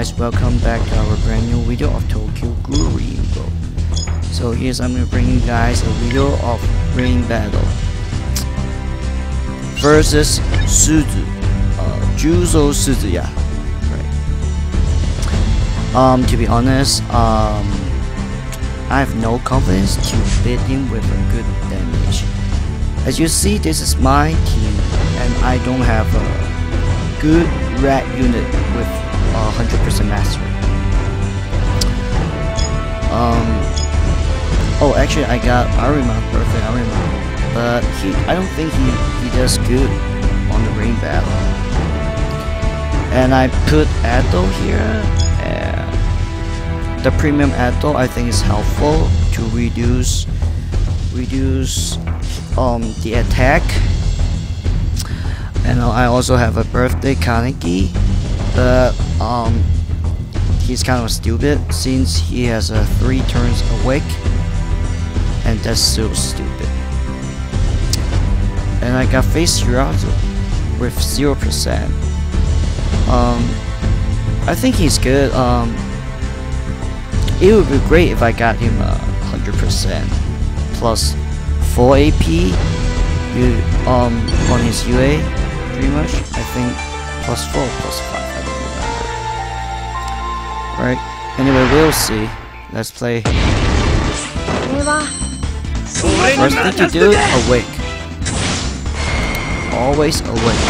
guys, welcome back to our brand new video of Tokyo Ghoul re invoke. So here's I'm gonna bring you guys a video of Raid Battle versus Suzu, uh, Juuzou Suzuya. Right. Um, to be honest, um, I have no confidence to beat him with a good damage. As you see, this is my team, and I don't have a good red unit with 100% mastery. Um, oh, actually, I got Arima, perfect Arima, but he, I don't think he, he does good on the raid battle. And I put Eto here, and the premium Eto I think is helpful to reduce reduce um the attack and I also have a birthday Kaneki but um he's kind of stupid since he has a three turns awake and that's so stupid. And I got face Shirazu with 0% um I think he's good. Um it would be great if I got him a 100% plus 4 AP you um on his UA pretty much. I think plus 4 plus 5 I don't remember right? Anyway we'll see. Let's play. First thing to do awake. Always awake.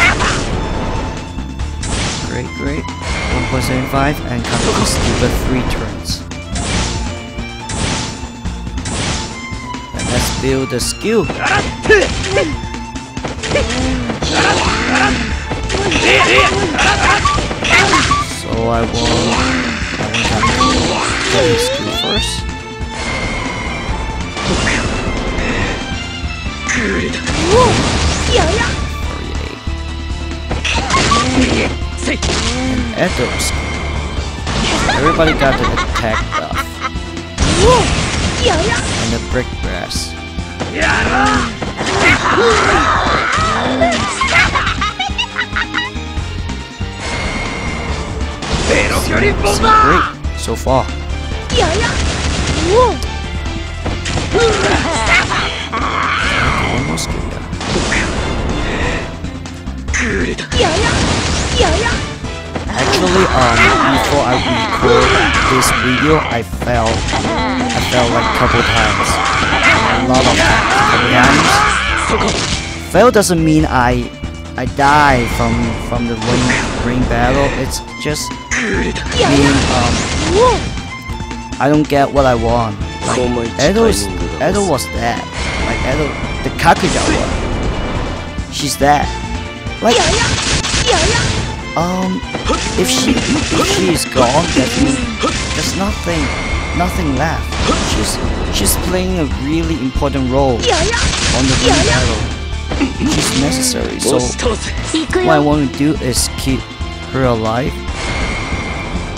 Great great. 1.75 and come to stupid 3 turns. Let's build the skill. So I want Want to get his skill first. And Eto's Everybody got the attack buff. And the brick brass. Great so far. Almost good. Actually, um, before I record this video, I fell. I fell like a couple times. A lot of times. Fail doesn't mean I I die from from the ring ring battle. It's just um I don't get what I want. Like Eto is Eto was that. Like Eto the Kakuja one. She's that. Like um if she if she is gone that means there's nothing nothing left. She's she's playing a really important role on the ring battle. She's necessary. So what I want to do is keep her alive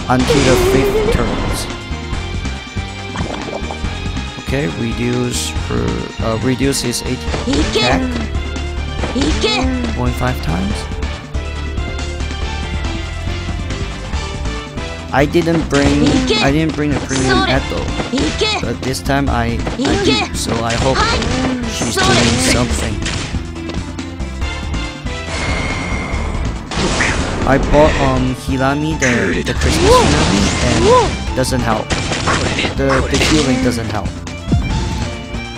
until the fifth turns. Okay, reduce her uh, reduce his attack 0.5 times. I didn't bring I didn't bring a premium Eto, but this time I, I do, so I hope she's doing something. I bought um Hinami the the Christmas Hinami and doesn't help. The the healing doesn't help.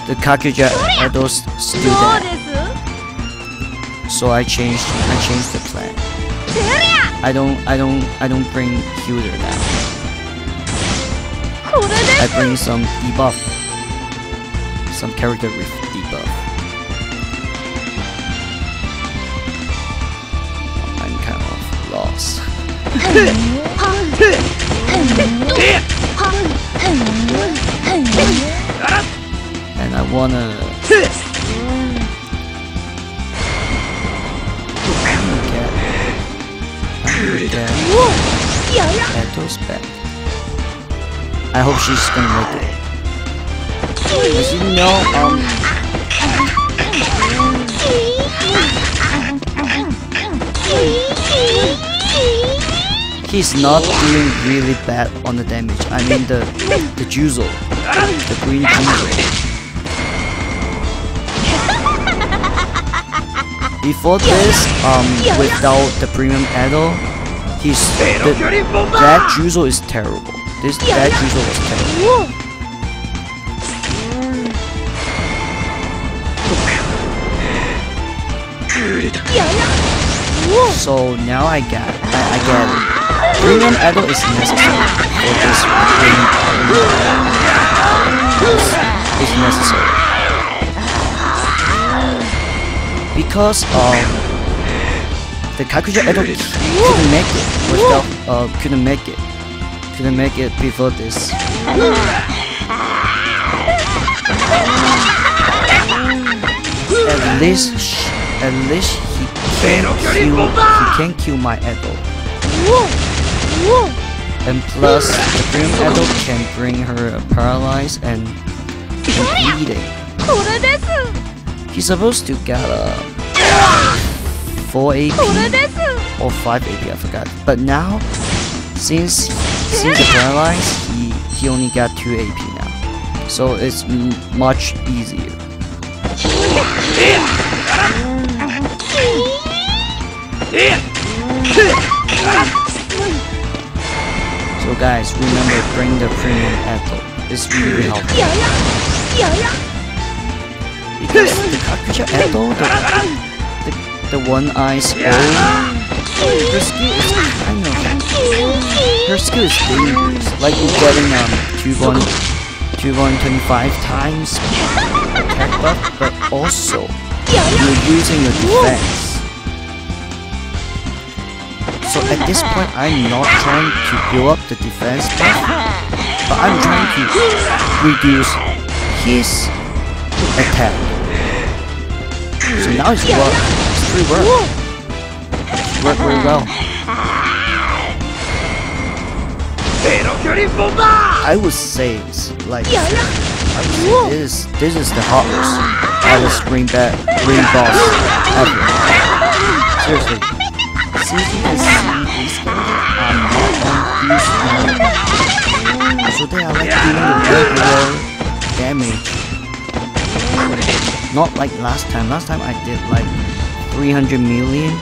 The Kakuja Eto's still there. So I changed I changed the plan. I don't I don't I don't bring healer now. I bring some debuff. Some character with and I wanna get Eto's back. I hope she's gonna make it. As you know, um, he's not doing really bad on the damage. I mean the the Juuzou, the green Juuzou. Before this, um, without the premium idol, he's the, that Juuzou is terrible. This that Juuzou was terrible. So now I get I, I get it. Premium idol is necessary for this game. It's necessary because um the Kakuja idol couldn't make it without uh couldn't make it couldn't make it before this. At least at least he can kill he can kill my idol. And plus the Grim idol can bring her paralyzed and, and bleeding. He's supposed to get a 4 AP or 5 AP, I forgot. But now, since since the paralyzed, he he only got 2 AP now, so it's much easier. So guys, remember bring the premium apple. It's really helpful. Because the Kakuja Eto, the, the, the one eyes her skill is kind of her skill is dangerous. Like you're getting um two one two one twenty five times attack buff, but also you're using your defense. So at this point, I'm not trying to build up the defense but I'm trying to reduce his attack. So now it's work. It's work. It's worked very well. I would say it's like I this this is the hardest hardest ring bat ring boss ever. Seriously. Not so they are damage not like last time. Last time I did like 300 million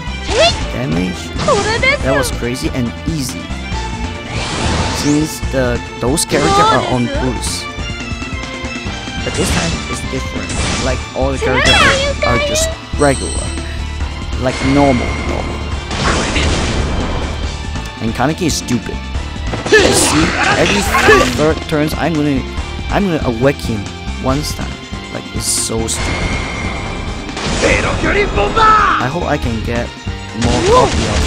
damage. That was crazy and easy. Since the those characters are on boost. But this time it's different. Like all the characters are just regular. Like normal, normal. And Kaneki is stupid. See, every third turns I'm gonna I'm gonna awake him once time. Like, it's so stupid. I hope I can get more copy of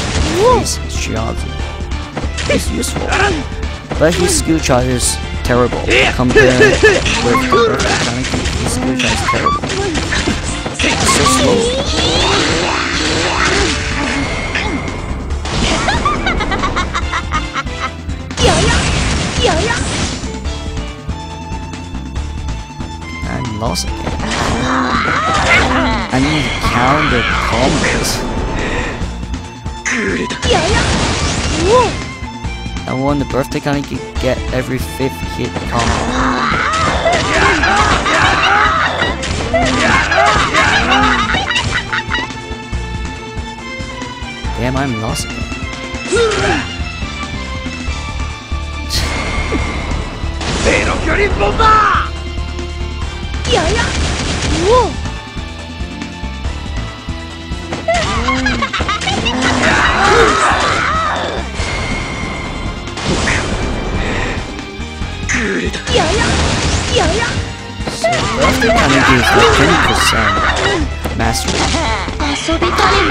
his Shirazu. It's useful. But his skill charge is terrible compared with Kaneki. His skill charge is terrible. It's so slow. I'm lost again. I need to count the combos. I want the birthday Kaneki get every fifth hit combo. Damn, I'm lost again. So birthday Kaneki is like 20% mastery.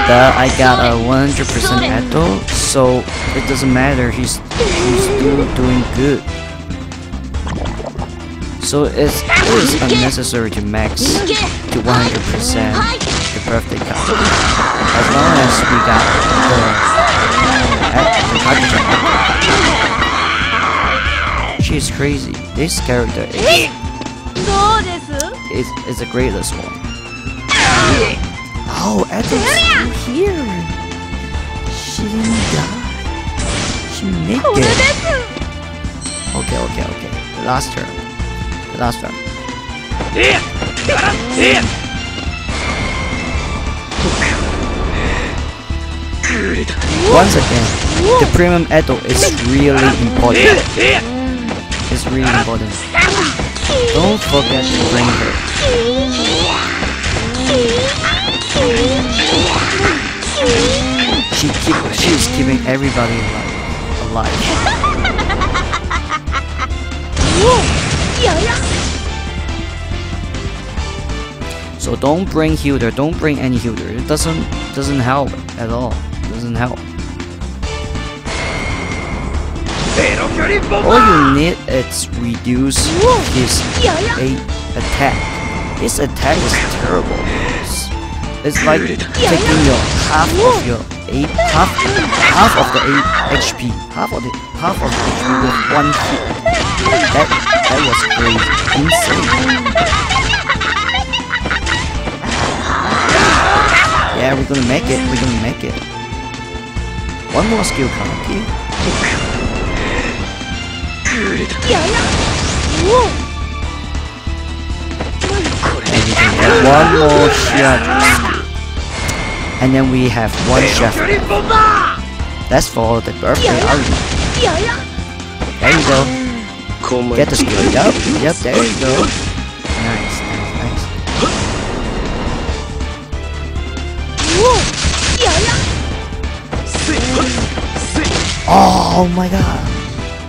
But I got a 100% Eto, so it doesn't matter, he's, he's still doing good so it is unnecessary to max to 100% the birthday count. As long as we got the, the hydrogen She's crazy. This character is, is, is the greatest one. Oh, Adam's still here! She didn't die. She made it. Okay, okay, okay. Last turn. The last one. Once again, the premium Eto is really important. It's really important. Don't forget to bring her. She keep she's keeping everybody alive. alive. So don't bring healer, don't bring any healer. It doesn't doesn't help at all. It doesn't help. All you need is reduce his attack. His attack is terrible. It's, it's like taking your half of your eight half half of the eight HP. Half of the half of the HP with one hit. That that was great. Insane. Yeah, we're gonna make it. We're gonna make it. One more skill coming here. One more shot. And then we have one shot. That's for the birthday army. There you go. Get the skill. Yep, yep, there you go. Oh my god.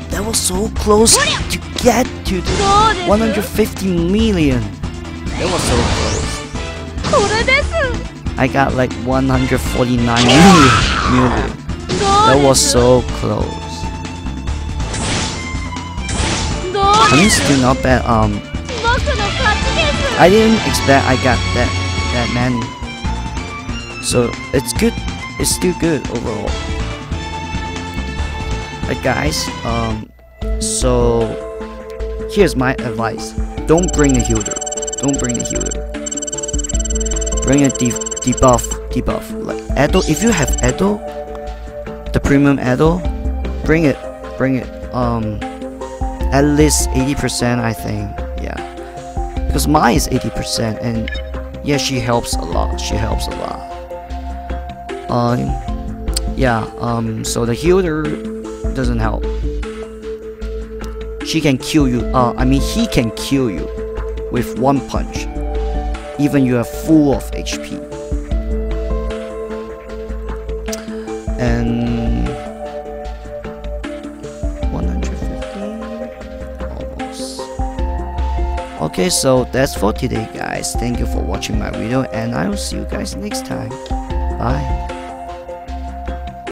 That was so close to get to the 150 million. That was so close. I got like 149 million. That was so close. I mean, still not bad. Um, I didn't expect I got that that many. So it's good. It's still good overall. But guys, um, so here's my advice: don't bring a healer. Don't bring a healer. Bring a de- debuff, debuff. Like Eto, if you have Eto, the premium Eto, bring it, bring it. Um, at least 80%, I think. Yeah because mine is 80% and yeah she helps a lot she helps a lot um yeah um so the healer doesn't help she can kill you uh i mean he can kill you with one punch even you are full of hp and 150 almost Okay, so that's for today guys. Thank you for watching my video and I will see you guys next time. Bye.